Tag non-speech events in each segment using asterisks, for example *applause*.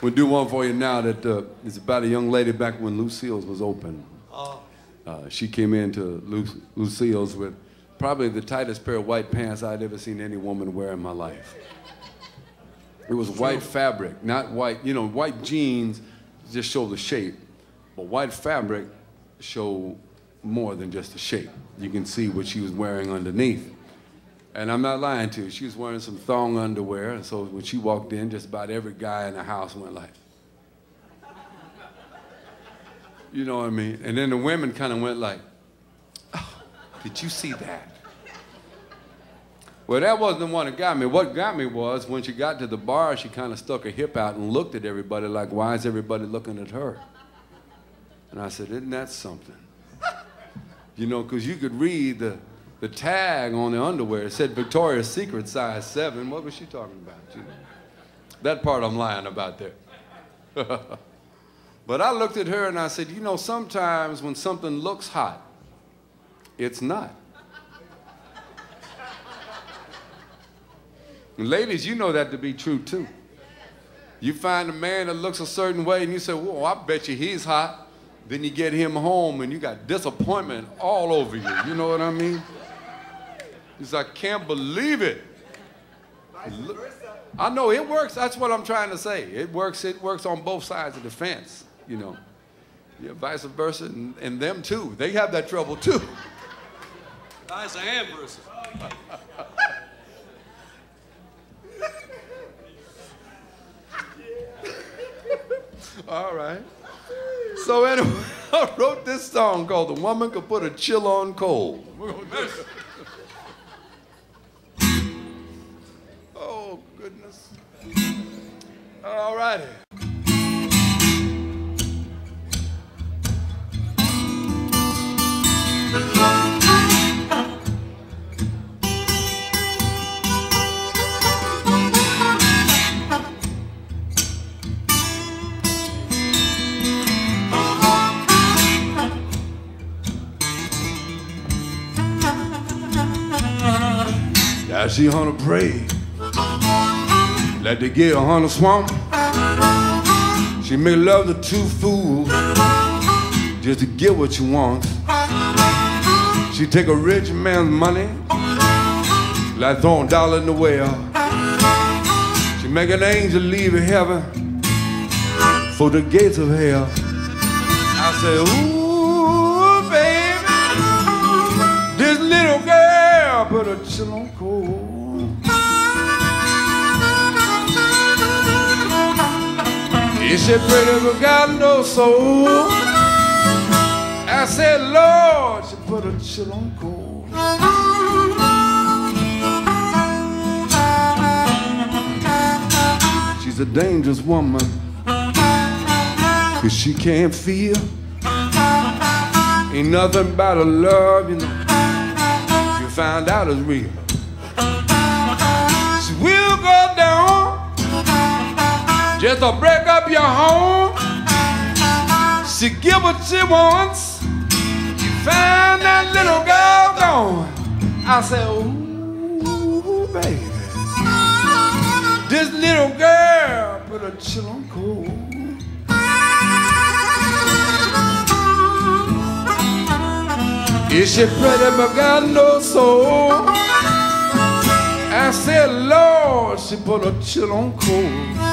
We'll do one for you now that uh, is about a young lady back when Lucille's was open. Uh, she came into Lu- Lucille's with probably the tightest pair of white pants I'd ever seen any woman wear in my life. It was white fabric, not white, you know, white jeans just show the shape, but white fabric show more than just the shape. You can see what she was wearing underneath. And I'm not lying to you, she was wearing some thong underwear, and so when she walked in, just about every guy in the house went like, *laughs* you know what I mean? And then the women kind of went like, oh, did you see that? Well, that wasn't the one that got me. What got me was when she got to the bar, she kind of stuck her hip out and looked at everybody like, why is everybody looking at her? And I said, isn't that something? *laughs* You know, because you could read the, the tag on the underwear. Said Victoria's Secret size 7. What was she talking about? That part I'm lying about there. *laughs* but I looked at her and I said, you know, sometimes when something looks hot, it's not. Ladies, you know that to be true too. You find a man that looks a certain way and you say, Whoa, I bet you he's hot. Then you get him home and you got disappointment all over you. You know what I mean? He's like, can't believe it. I know it works. That's what I'm trying to say. It works. It works on both sides of the fence. You know, yeah, vice versa, and, and them too. They have that trouble too. Vice and versa. *laughs* All right. So anyway, *laughs* I wrote this song called "The Woman Could Put a Chill on Cold." All righty. Now she on a parade. Let the get on the swamp. She make love to two fools just to get what she wants. She take a rich man's money like throwing dollar in the well. She make an angel leave heaven for the gates of hell. I say, ooh, baby, this little girl put a chill on cold. Pretty but got no soul? I said, Lord, she put a chill on cold. She's a dangerous woman, cause she can't feel. Ain't nothing about her love, you know. You find out it's real. Just to break up your home. She give what she wants. You find that little girl gone. I say, ooh, baby. This little girl put a chill on cold. Is she pretty but got no soul? I said, Lord, she put a chill on cold.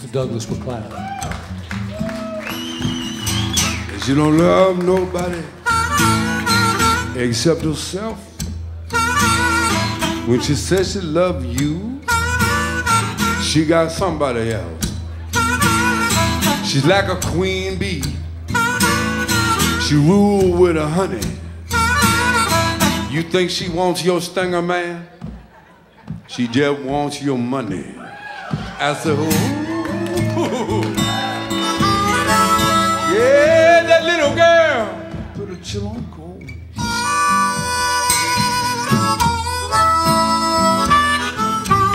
Douglas MacLeod. She don't love nobody except herself. When she says she love you, she got somebody else. She's like a queen bee. She rule with a honey. You think she wants your stinger, man? She just wants your money. I said, ooh. Yeah, that little girl put a chill on cold.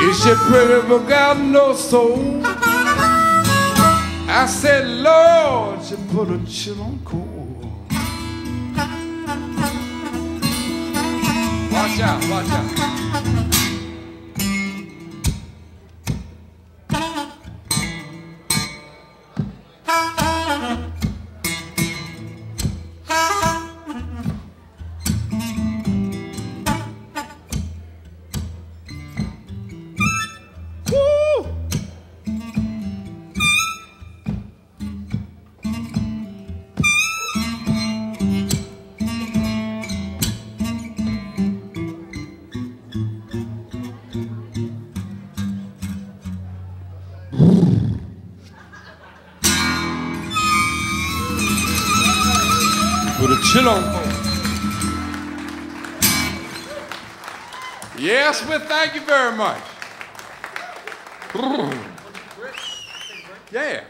Is she pretty but got no soul? I said, Lord, she put a chill on cold. Watch out, watch out. A chill on folks. Yes, we thank you very much. *laughs* Yeah.